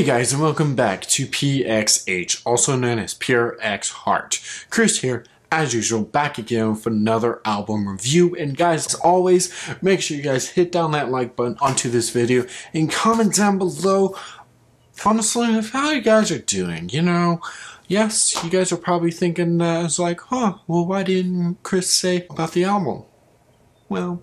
Hey guys and welcome back to PXH, also known as Pure X Heart. Chris here, as usual, back again with another album review. And guys, as always, make sure you guys hit down that like button onto this video and comment down below, honestly, of how you guys are doing. You know, yes, you guys are probably thinking that it's like, huh, well, why didn't Chris say about the album? Well,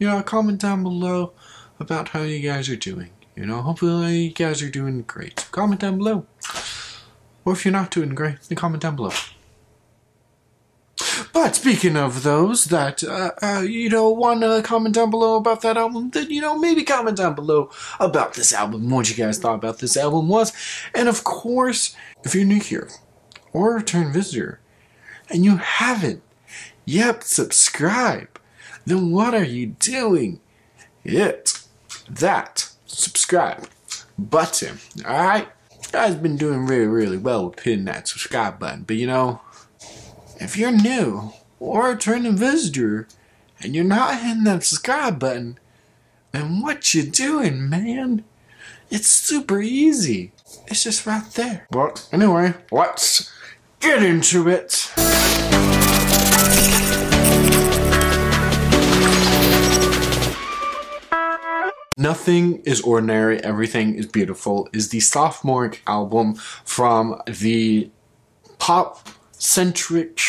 you know, comment down below about how you guys are doing. You know, hopefully you guys are doing great. Comment down below. Or if you're not doing great, then comment down below. But speaking of those that, uh, uh, you know, want to comment down below about that album, then, you know, maybe comment down below about this album, what you guys thought about this album was. And of course, if you're new here, or a return visitor, and you haven't yet subscribed, then what are you doing? It. that subscribe button. Alright? Guys been doing really, really well with hitting that subscribe button. But you know, if you're new or a returning visitor and you're not hitting that subscribe button, then what you doing, man? It's super easy. It's just right there. But anyway, let's get into it. Nothing is Ordinary, Everything is Beautiful is the sophomore album from the pop centric,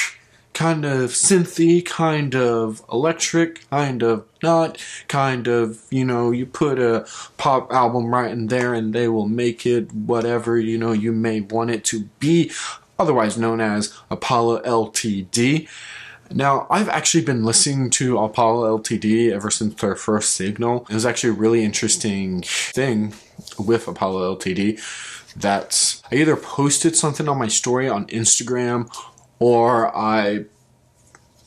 kind of synthy, kind of electric, kind of not, kind of, you know, you put a pop album right in there and they will make it whatever, you know, you may want it to be, otherwise known as Apollo LTD. Now, I've actually been listening to Apollo LTD ever since their first signal. It was actually a really interesting thing with Apollo LTD that I either posted something on my story on Instagram or I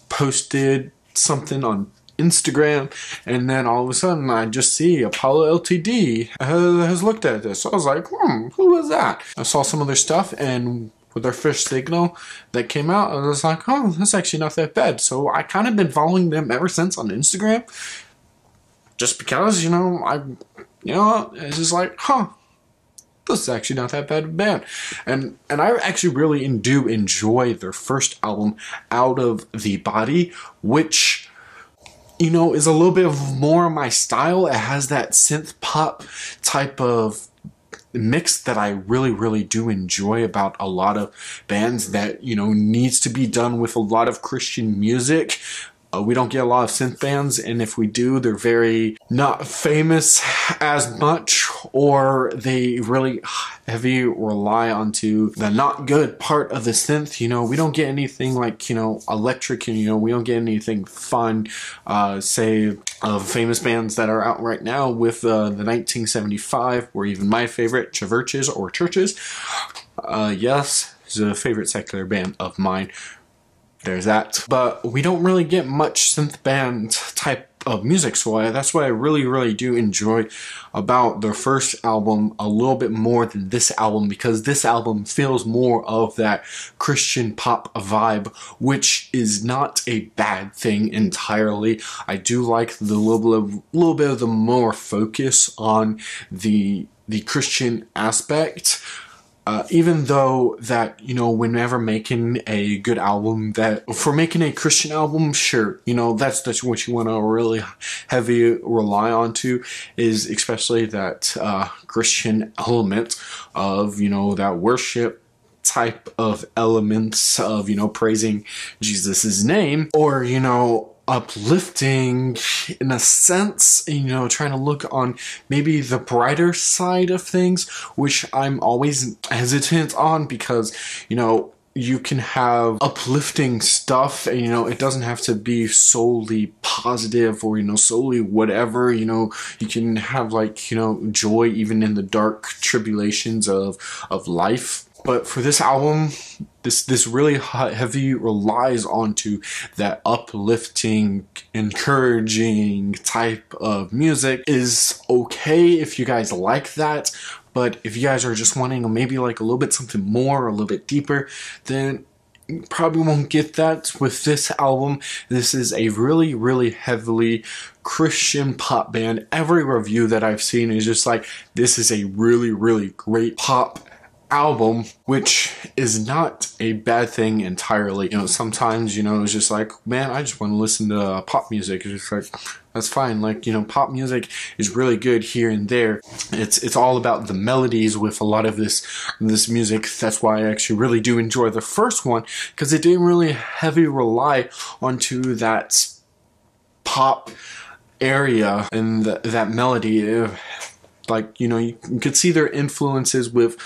posted something on Instagram, and then all of a sudden I just see Apollo LTD has looked at this. I was like, hmm, was that? I saw some of their stuff, and with their first signal that came out, I was like, oh, that's actually not that bad. So I kind of been following them ever since on Instagram, just because you know I, you know, it's just like, huh, this is actually not that bad band. And and I actually really do enjoy their first album, Out of the Body, which you know is a little bit of more my style. It has that synth pop type of mix that I really, really do enjoy about a lot of bands that, you know, needs to be done with a lot of Christian music. Uh, we don't get a lot of synth bands, and if we do, they're very not famous as much, or they really heavy rely onto the not good part of the synth. You know, we don't get anything like, you know, electric, and, you know, we don't get anything fun, uh, say, of famous bands that are out right now with uh, the 1975, or even my favorite, Chvrches or Churches. Uh, yes, is a favorite secular band of mine there's that. But we don't really get much synth band type of music, so I, that's what I really, really do enjoy about their first album a little bit more than this album because this album feels more of that Christian pop vibe, which is not a bad thing entirely. I do like the little bit of, little bit of the more focus on the the Christian aspect uh, even though that you know whenever making a good album that for making a christian album sure you know that's that's what you want to really heavy rely on to is especially that uh, christian element of you know that worship type of elements of you know praising jesus's name or you know uplifting in a sense, you know, trying to look on maybe the brighter side of things, which I'm always hesitant on because, you know, you can have uplifting stuff and you know it doesn't have to be solely positive or you know solely whatever you know. You can have like you know joy even in the dark tribulations of of life. But for this album, this this really heavy relies onto that uplifting, encouraging type of music. Is okay if you guys like that, but if you guys are just wanting maybe like a little bit something more, a little bit deeper, then you probably won't get that with this album. This is a really, really heavily Christian pop band. Every review that I've seen is just like, this is a really, really great pop album, which is not a bad thing entirely. You know, sometimes, you know, it's just like, man, I just want to listen to pop music. It's just like, that's fine. Like, you know, pop music is really good here and there. It's it's all about the melodies with a lot of this this music. That's why I actually really do enjoy the first one, because it didn't really heavily rely onto that pop area and that melody. Like, you know, you could see their influences with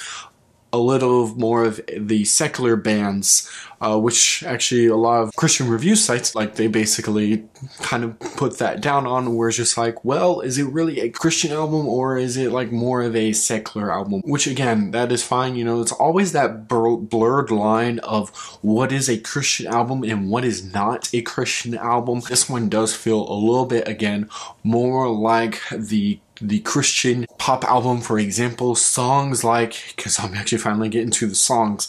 a little more of the secular bands, uh, which actually a lot of Christian review sites, like they basically kind of put that down on, where it's just like, well, is it really a Christian album or is it like more of a secular album? Which again, that is fine. You know, it's always that blurred line of what is a Christian album and what is not a Christian album. This one does feel a little bit, again, more like the the Christian pop album, for example, songs like, because I'm actually finally getting to the songs,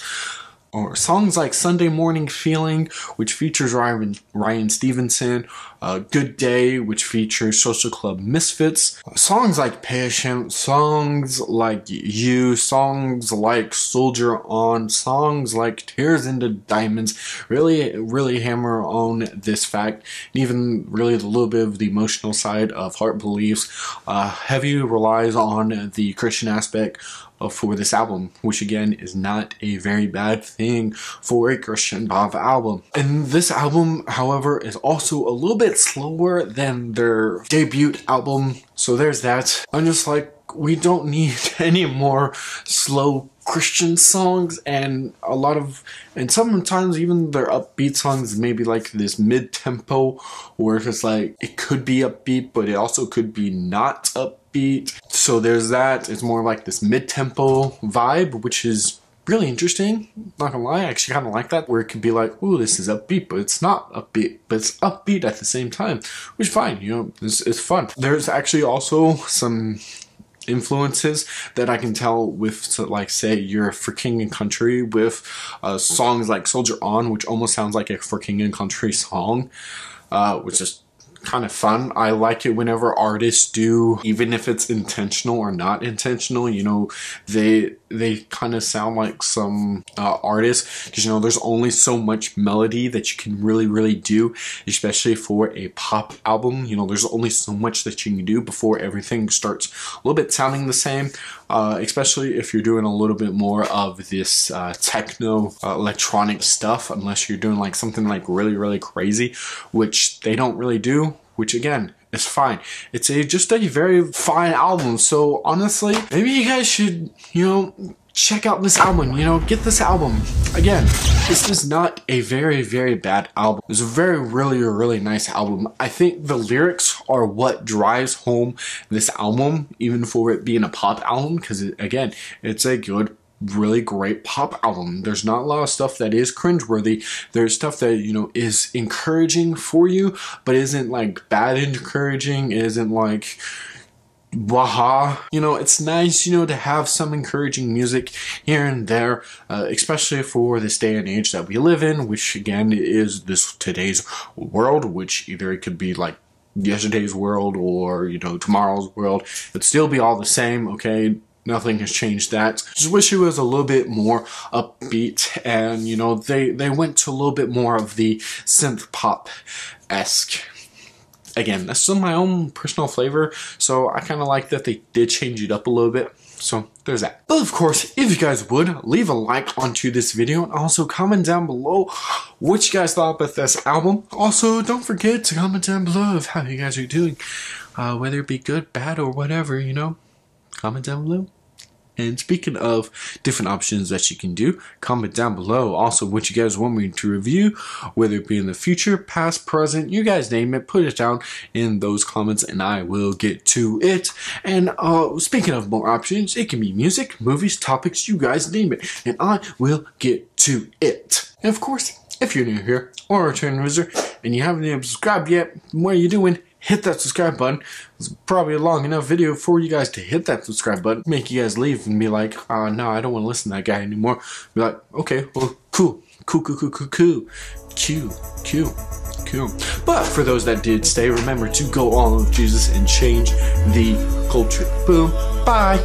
or songs like Sunday Morning Feeling, which features Ryan, Ryan Stevenson, uh, Good Day, which features Social Club Misfits, songs like Patient, songs like You, songs like Soldier On, songs like Tears into Diamonds, really, really hammer on this fact, and even really the little bit of the emotional side of Heart Believes. Uh, heavy relies on the Christian aspect Uh, for this album, which again is not a very bad thing for a Christian pop album. And this album, however, is also a little bit slower than their debut album, so there's that. I'm just like, we don't need any more slow Christian songs and a lot of, and sometimes even their upbeat songs, maybe like this mid tempo, where it's like, it could be upbeat, but it also could be not upbeat beat. So there's that. It's more like this mid-tempo vibe, which is really interesting. Not gonna lie, I actually kind of like that, where it could be like, "Ooh, this is upbeat," but it's not upbeat, but it's upbeat at the same time, which is fine. You know, it's, it's fun. There's actually also some influences that I can tell with, like, say, you're for King and Country with uh, songs like Soldier On, which almost sounds like a for King and Country song, uh, which is kind of fun. I like it whenever artists do, even if it's intentional or not intentional, you know, they they kind of sound like some uh, artists because you know there's only so much melody that you can really really do especially for a pop album you know there's only so much that you can do before everything starts a little bit sounding the same uh, especially if you're doing a little bit more of this uh, techno uh, electronic stuff unless you're doing like something like really really crazy which they don't really do which again is fine. It's a just a very fine album. So honestly, maybe you guys should, you know, check out this album, you know, get this album. Again, this is not a very, very bad album. It's a very, really, really nice album. I think the lyrics are what drives home this album, even for it being a pop album, because again, it's a good really great pop album. There's not a lot of stuff that is cringeworthy. There's stuff that, you know, is encouraging for you, but isn't like bad encouraging, is isn't like waha. You know, it's nice, you know, to have some encouraging music here and there, uh, especially for this day and age that we live in, which again is this today's world, which either it could be like yesterday's world or, you know, tomorrow's world. It'd still be all the same, okay? Nothing has changed that. Just wish it was a little bit more upbeat and you know they they went to a little bit more of the synth pop esque. Again, that's still my own personal flavor, so I kind of like that they did change it up a little bit. So there's that. But of course, if you guys would, leave a like onto this video and also comment down below what you guys thought about this album. Also, don't forget to comment down below of how you guys are doing. Uh, whether it be good, bad, or whatever, you know. Comment down below. And speaking of different options that you can do, comment down below also what you guys want me to review, whether it be in the future, past, present, you guys name it, put it down in those comments and I will get to it. And uh, speaking of more options, it can be music, movies, topics, you guys name it, and I will get to it. And of course, if you're new here or a return visitor and you haven't even subscribed yet, what are you doing? hit that subscribe button. It's probably a long enough video for you guys to hit that subscribe button, make you guys leave and be like, uh, no, I don't want to listen to that guy anymore. Be like, okay, well, cool, cool, cool, cool, cool, cool, cool, cool. cool. But for those that did stay, remember to go all of Jesus and change the culture. Boom. Bye.